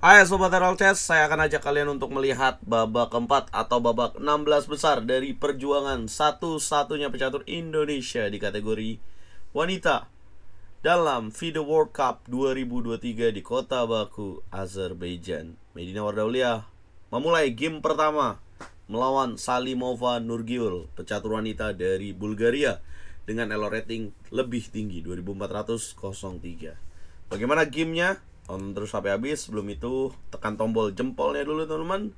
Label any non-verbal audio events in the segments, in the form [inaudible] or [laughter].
Hai Sobat Herald Chess, saya akan ajak kalian untuk melihat babak keempat atau babak 16 besar dari perjuangan satu-satunya pecatur Indonesia di kategori wanita dalam FIDE World Cup 2023 di kota Baku, Azerbaijan. Medina Wardaulia memulai game pertama melawan Salimova Nurgiul, pecatur wanita dari Bulgaria dengan elo rating lebih tinggi 2403. Bagaimana gamenya? Tonton terus sampai habis. Sebelum itu tekan tombol jempolnya dulu teman-teman.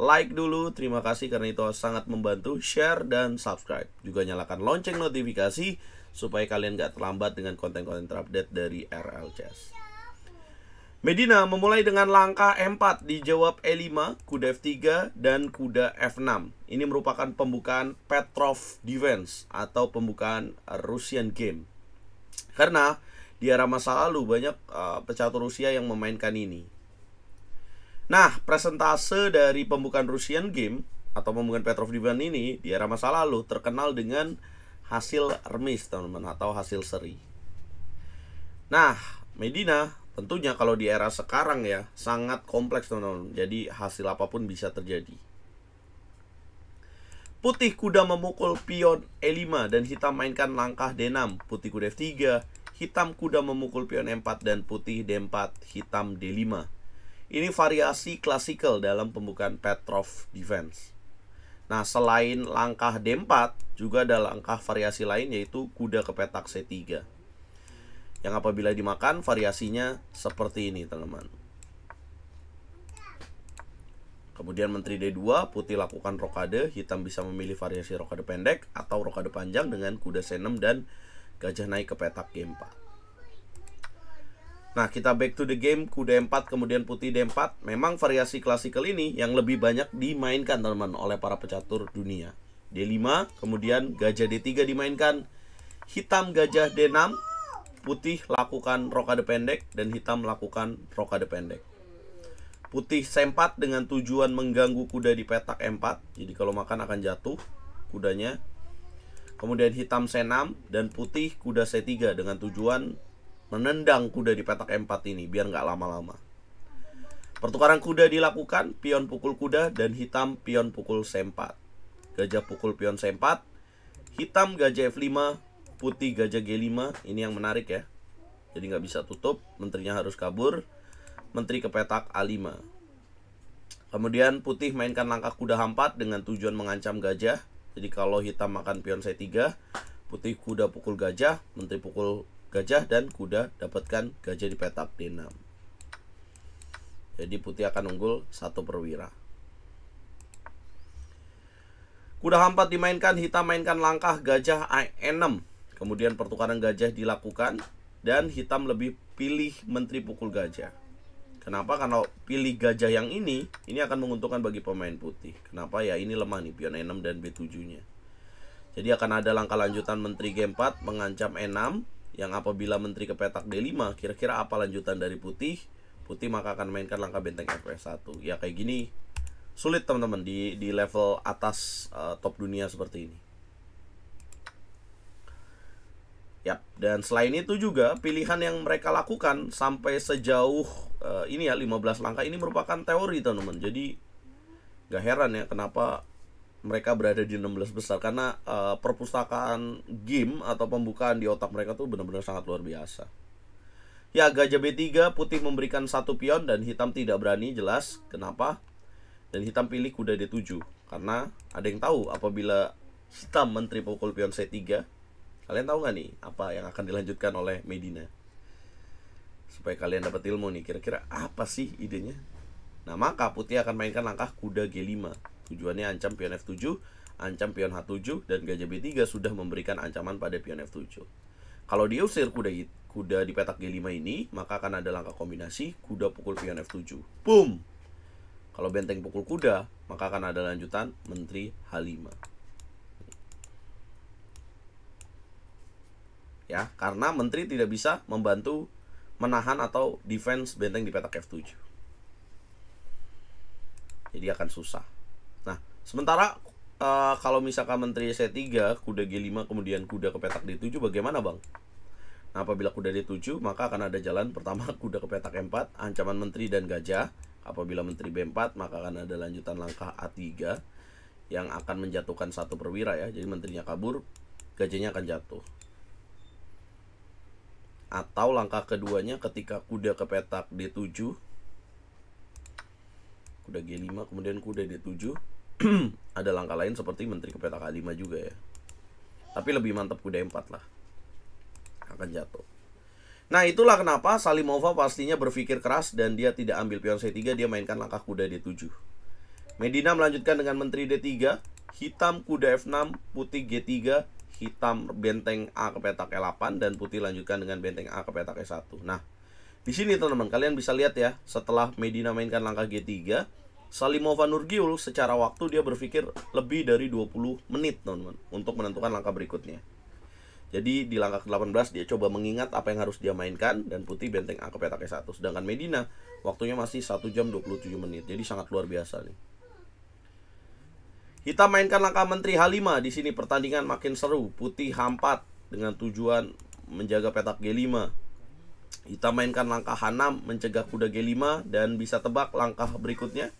Like dulu, terima kasih karena itu sangat membantu. Share dan subscribe. Juga nyalakan lonceng notifikasi supaya kalian gak terlambat dengan konten-konten terupdate dari RL Chess. Medina memulai dengan langkah E4 dijawab E5, kuda F3 dan kuda F6. Ini merupakan pembukaan Petrov Defense atau pembukaan Russian Game. Karena di era masa lalu banyak uh, pecatur Rusia yang memainkan ini. Nah, presentase dari pembukaan Russian Game atau pembukaan Petrov Divan ini di era masa lalu terkenal dengan hasil remis, teman-teman, atau hasil seri. Nah, Medina tentunya kalau di era sekarang ya sangat kompleks, teman-teman. Jadi hasil apa pun bisa terjadi. Putih kuda memukul pion E5 dan hitam mainkan langkah D6. Putih kuda F3, hitam kuda memukul pion M4 dan putih D4, hitam D5. Ini variasi klasikal dalam pembukaan Petrov Defense. Nah, selain langkah D4, juga ada langkah variasi lain yaitu kuda ke petak C3. Yang apabila dimakan, variasinya seperti ini, teman-teman. Kemudian menteri D2, putih lakukan rokade, hitam bisa memilih variasi rokade pendek atau rokade panjang dengan kuda C6 dan Gajah naik ke petak G4. Nah, kita back to the game, kuda 4 kemudian putih D4. Memang variasi klasikal ini yang lebih banyak dimainkan teman-teman oleh para pecatur dunia. D5, kemudian gajah D3 dimainkan. Hitam gajah D6, putih lakukan rokade pendek dan hitam lakukan rokade pendek. Putih C4 dengan tujuan mengganggu kuda di petak M4. Jadi kalau makan akan jatuh kudanya Kemudian hitam C6 dan putih kuda C3 dengan tujuan menendang kuda di petak M4 ini biar nggak lama-lama. Pertukaran kuda dilakukan, pion pukul kuda dan hitam pion pukul C4. Gajah pukul pion C4, hitam gajah F5, putih gajah G5. Ini yang menarik ya. Jadi nggak bisa tutup, menterinya harus kabur. Menteri ke petak A5. Kemudian putih mainkan langkah kuda H4 dengan tujuan mengancam gajah jadi kalau hitam makan pion C3, putih kuda pukul gajah, menteri pukul gajah dan kuda dapatkan gajah di petak D6. Jadi putih akan unggul satu perwira. Kuda H4 dimainkan, hitam mainkan langkah gajah E6. Kemudian pertukaran gajah dilakukan dan hitam lebih pilih menteri pukul gajah. Kenapa? Karena pilih gajah yang ini, ini akan menguntungkan bagi pemain putih. Kenapa? Ya ini lemah nih, pion E6 dan B7-nya. Jadi akan ada langkah lanjutan menteri G4 mengancam E6 yang apabila menteri ke petak D5, kira-kira apa lanjutan dari putih? Putih maka akan mainkan langkah benteng FS1. Ya kayak gini sulit teman-teman di di level atas uh, top dunia seperti ini. Yap, dan selain itu juga pilihan yang mereka lakukan sampai sejauh uh, ini ya 15 langkah ini merupakan teori teman-teman. Jadi gak heran ya kenapa mereka berada di 16 besar karena uh, perpustakaan game atau pembukaan di otak mereka tuh benar-benar sangat luar biasa. Ya, gajah B3 putih memberikan satu pion dan hitam tidak berani jelas kenapa. Dan hitam pilih kuda D7 karena ada yang tahu apabila hitam menteri pukul pion C3 Kalian tahu nggak nih apa yang akan dilanjutkan oleh Medina? Supaya kalian dapat ilmu nih, kira-kira apa sih idenya? Nah, maka putih akan mainkan langkah kuda G5. Tujuannya ancam pion F7, ancam pion H7, dan gajah B3 sudah memberikan ancaman pada pion F7. Kalau diusir kuda kuda di petak G5 ini, maka akan ada langkah kombinasi kuda pukul pion F7. Boom! Kalau benteng pukul kuda, maka akan ada lanjutan menteri H5. Ya karena menteri tidak bisa membantu menahan atau defense benteng di petak F7 jadi akan susah nah sementara uh, kalau misalkan menteri C3 kuda G5 kemudian kuda ke petak D7 bagaimana bang Nah, apabila kuda D7, maka akan ada jalan pertama [laughs] kuda ke petak E4, ancaman menteri dan gajah. Apabila menteri B4, maka akan ada lanjutan langkah A3 yang akan menjatuhkan satu perwira ya. Jadi menterinya kabur, gajahnya akan jatuh. Atau langkah keduanya ketika kuda ke petak D7, kuda G5, kemudian kuda D7, [clears throat] ada langkah lain seperti menteri ke petak A5 juga ya. Tapi lebih mantap kuda E4 lah akan jatuh. Nah itulah kenapa Salimova pastinya berpikir keras dan dia tidak ambil pion C3, dia mainkan langkah kuda D7. Medina melanjutkan dengan menteri D3, hitam kuda F6, putih G3, hitam benteng A ke petak E8 dan putih lanjutkan dengan benteng A ke petak E1. Nah, di sini teman-teman kalian bisa lihat ya, setelah Medina mainkan langkah G3, Salimova Nurgiul secara waktu dia berpikir lebih dari 20 menit teman-teman untuk menentukan langkah berikutnya. Jadi di langkah ke-18 dia coba mengingat apa yang harus dia mainkan dan putih benteng A ke petak E1. Sedangkan Medina waktunya masih 1 jam 27 menit. Jadi sangat luar biasa nih. Kita mainkan langkah Menteri H5. Di sini pertandingan makin seru. Putih H4 dengan tujuan menjaga petak G5. Kita mainkan langkah H6 mencegah kuda G5 dan bisa tebak langkah berikutnya.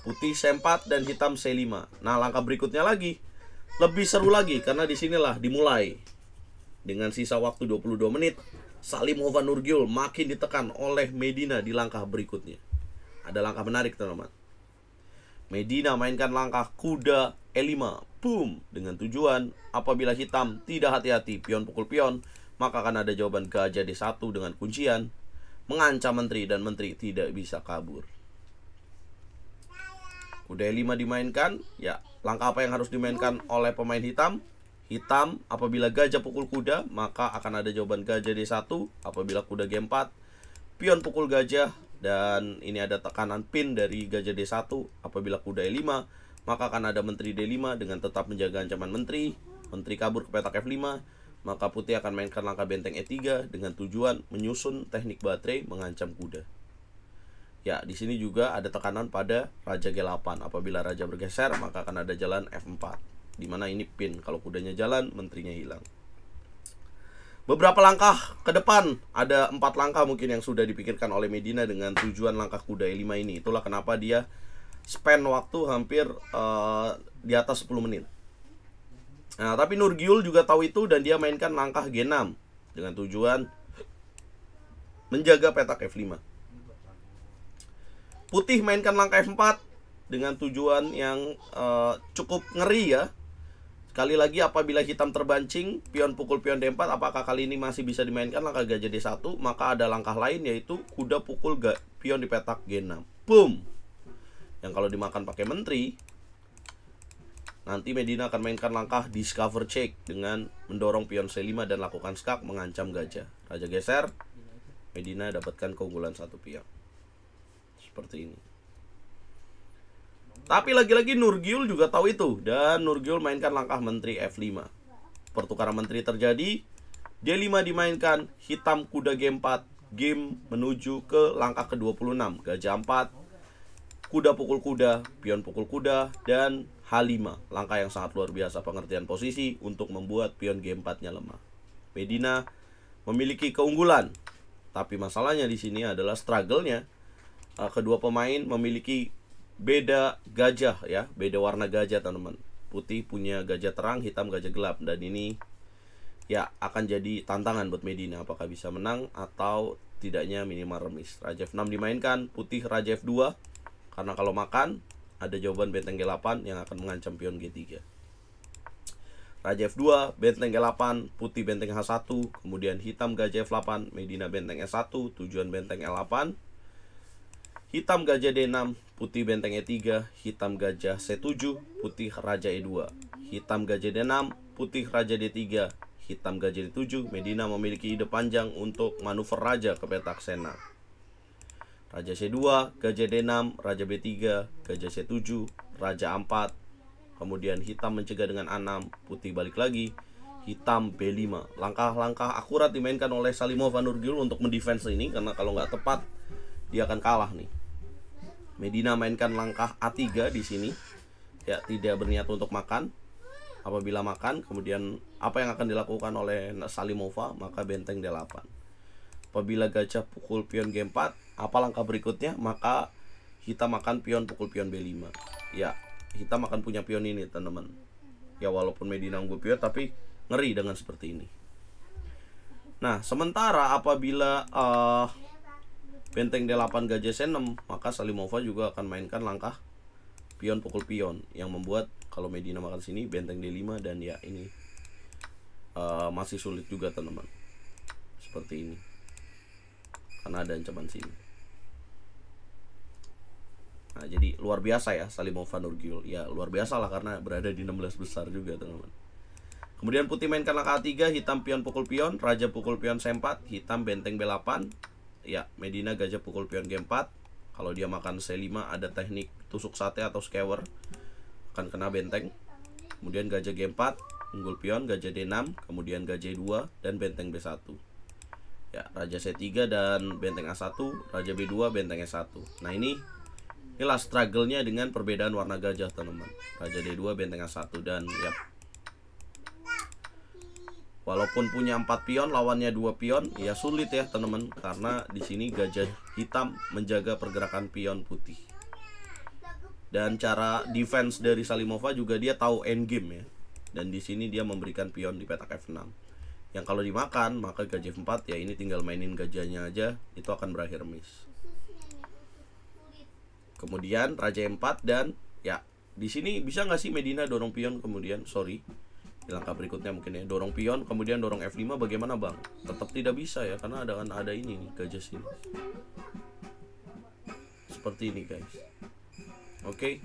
Putih C4 dan hitam C5. Nah, langkah berikutnya lagi lebih seru lagi karena di sinilah dimulai dengan sisa waktu 22 menit Salim Hova Nurgiul makin ditekan oleh Medina di langkah berikutnya ada langkah menarik teman-teman Medina mainkan langkah kuda E5 boom dengan tujuan apabila hitam tidak hati-hati pion pukul pion maka akan ada jawaban gajah D1 dengan kuncian mengancam menteri dan menteri tidak bisa kabur Kuda E5 dimainkan, ya langkah apa yang harus dimainkan oleh pemain hitam? Hitam, apabila gajah pukul kuda, maka akan ada jawaban gajah D1. Apabila kuda G4, pion pukul gajah, dan ini ada tekanan pin dari gajah D1. Apabila kuda E5, maka akan ada menteri D5 dengan tetap menjaga ancaman menteri. Menteri kabur ke petak F5, maka putih akan mainkan langkah benteng E3 dengan tujuan menyusun teknik baterai mengancam kuda. Ya, di sini juga ada tekanan pada Raja G8. Apabila Raja bergeser, maka akan ada jalan F4. Di mana ini pin. Kalau kudanya jalan, menterinya hilang. Beberapa langkah ke depan, ada empat langkah mungkin yang sudah dipikirkan oleh Medina dengan tujuan langkah kuda E5 ini. Itulah kenapa dia spend waktu hampir uh, di atas 10 menit. Nah, tapi Nurgiul juga tahu itu dan dia mainkan langkah G6 dengan tujuan menjaga petak F5. Putih mainkan langkah F4 dengan tujuan yang uh, cukup ngeri ya. Sekali lagi apabila hitam terbancing, pion pukul pion D4, apakah kali ini masih bisa dimainkan langkah gajah D1? Maka ada langkah lain yaitu kuda pukul ga, pion di petak G6. Boom. Yang kalau dimakan pakai menteri, nanti Medina akan mainkan langkah discover check dengan mendorong pion C5 dan lakukan skak mengancam gajah. Raja geser, Medina dapatkan keunggulan satu pion seperti ini. Tapi lagi-lagi Nurgiul juga tahu itu. Dan Nurgiul mainkan langkah menteri F5. Pertukaran menteri terjadi, D5 dimainkan, hitam kuda G4, game menuju ke langkah ke-26, gajah 4, kuda pukul kuda, pion pukul kuda, dan H5. Langkah yang sangat luar biasa. Pengertian posisi untuk membuat pion G4-nya lemah. Medina memiliki keunggulan, tapi masalahnya di sini adalah struggle-nya. Uh, kedua pemain memiliki beda gajah ya, beda warna gajah teman-teman. Putih punya gajah terang, hitam gajah gelap dan ini ya akan jadi tantangan buat Medina apakah bisa menang atau tidaknya minimal remis. Raja F6 dimainkan, putih Raja F2 karena kalau makan ada jawaban benteng G8 yang akan mengancam pion G3. Raja F2, benteng G8, putih benteng H1, kemudian hitam gajah F8, Medina benteng S1, tujuan benteng L8, hitam gajah D6, putih benteng E3, hitam gajah C7, putih raja E2, hitam gajah D6, putih raja D3, hitam gajah D7, Medina memiliki ide panjang untuk manuver raja ke petak Sena. Raja C2, gajah D6, raja B3, gajah C7, raja A4, kemudian hitam mencegah dengan A6, putih balik lagi, hitam B5. Langkah-langkah akurat dimainkan oleh Salimov Nurgil untuk mendefense ini karena kalau nggak tepat dia akan kalah nih. Medina mainkan langkah A3 di sini. Ya, tidak berniat untuk makan. apabila makan kemudian apa yang akan dilakukan oleh Salimova maka benteng D8 apabila gajah pukul pion G4 apa langkah berikutnya? Maka hitam makan pion pukul pion B5 ya hitam akan punya pion ini teman-teman. Ya walaupun Medina unggul pion tapi ngeri dengan seperti ini. Nah sementara apabila uh, benteng D8 gajah C6 maka Salimova juga akan mainkan langkah pion pukul pion yang membuat kalau Medina makan sini benteng D5 dan ya ini uh, masih sulit juga teman-teman. Seperti ini. Karena ada ancaman sini. Nah jadi luar biasa ya Salimova Nurgul ya luar biasa lah karena berada di 16 besar juga teman-teman. Kemudian putih mainkan langkah A3 hitam pion pukul pion raja pukul pion C4 hitam benteng B8 ya Medina gajah pukul pion G4 kalau dia makan C5 ada teknik tusuk sate atau skewer akan kena benteng. Kemudian gajah G4 unggul pion gajah D6 kemudian gajah 2 dan benteng B1 ya raja C3 dan benteng A1 raja B2 benteng E1 nah ini inilah struggle-nya dengan perbedaan warna gajah teman-teman. Raja D2 benteng A1 dan ya Walaupun punya 4 pion, lawannya 2 pion, ya sulit ya teman-teman. Karena di sini gajah hitam menjaga pergerakan pion putih. Dan cara defense dari Salimova juga dia tahu end game ya. Dan di sini dia memberikan pion di petak F6 yang kalau dimakan maka gajah 4 ya ini tinggal mainin gajahnya aja itu akan berakhir miss. Kemudian raja 4 dan ya di sini bisa nggak sih Medina dorong pion kemudian? Sorry di langkah berikutnya mungkin ya dorong pion kemudian dorong F5 bagaimana bang tetap tidak bisa ya karena ada kan ada ini nih gajah sini seperti ini guys Oke.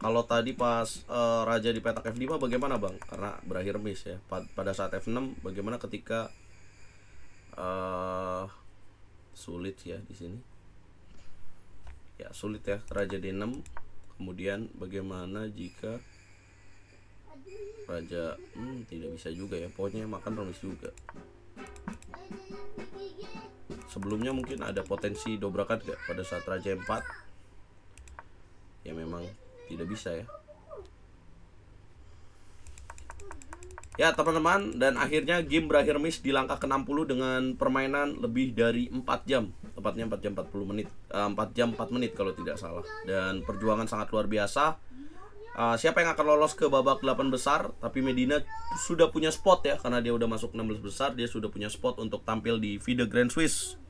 Kalau tadi pas uh, raja di petak F5 bagaimana, Bang? Karena berakhir miss ya. Pada saat F6 bagaimana ketika uh, sulit ya di sini? Ya, sulit ya. Raja D6. Kemudian bagaimana jika raja hmm, tidak bisa juga ya. Pokoknya makan remis juga. Sebelumnya mungkin ada potensi dobrakan gak pada saat raja 4 ya memang tidak bisa ya. Ya teman-teman dan akhirnya game berakhir miss di langkah ke-60 dengan permainan lebih dari 4 jam. Tepatnya 4 jam 40 menit uh, eh, 4 jam 4 menit kalau tidak salah. Dan perjuangan sangat luar biasa uh, Siapa yang akan lolos ke babak 8 besar? Tapi Medina sudah punya spot ya Karena dia udah masuk 16 besar Dia sudah punya spot untuk tampil di Vida Grand Swiss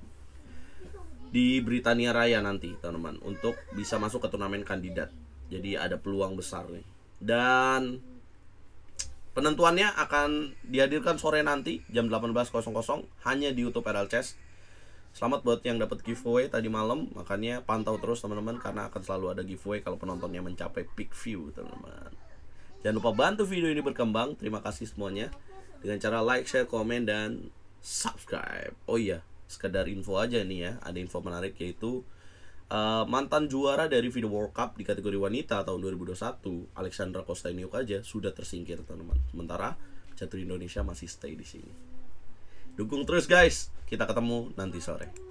di Britania Raya nanti teman-teman untuk bisa masuk ke turnamen kandidat. Jadi ada peluang besar nih. Dan penentuannya akan dihadirkan sore nanti jam 18.00 hanya di YouTube RL Chess Selamat buat yang dapat giveaway tadi malam. Makanya pantau terus teman-teman karena akan selalu ada giveaway kalau penontonnya mencapai peak view teman-teman. Jangan lupa bantu video ini berkembang. Terima kasih semuanya. Dengan cara like share komen dan subscribe. Oh iya sekedar info aja nih ya. Ada info menarik yaitu uh, mantan juara dari video World Cup di kategori wanita tahun 2021 Alexandra Kosteniuk aja sudah tersingkir teman-teman. Sementara catur Indonesia masih stay di sini dukung terus guys. Kita ketemu nanti sore